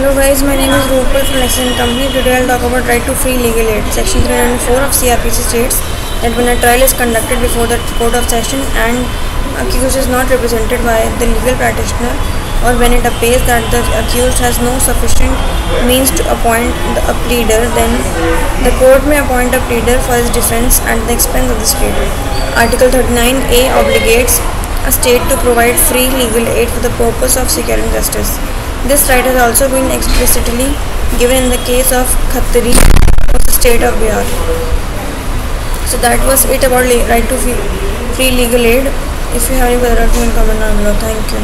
Hello guys, my name is Rupal from Lexis and Company. Today I'll talk about right to free legal aid. Section 304 of CRPC states that when a trial is conducted before the court of session and accused is not represented by the legal practitioner or when it appears that the accused has no sufficient means to appoint a pleader, then the court may appoint a pleader for his defense at the expense of the state. Article 39A obligates a state to provide free legal aid for the purpose of securing justice. This right has also been explicitly given in the case of Khatri of the state of Bihar. So that was it about right to free legal aid. If you have any further comment down below, thank you.